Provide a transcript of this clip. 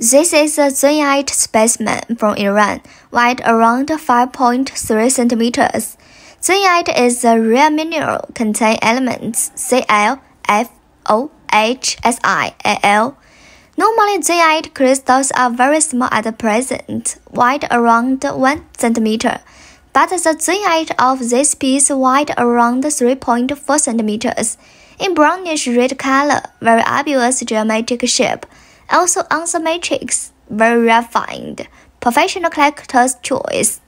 This is a zunyite specimen from Iran, wide around 5.3 centimeters. Zunyite is a rare mineral containing elements Cl, F, O, H, Si, Al. Normally, zunyite crystals are very small at present, wide around 1 centimeter, but the zunyite of this piece wide around 3.4 centimeters, in brownish red color, very obvious geometric shape also on the matrix, very refined, professional collector's choice.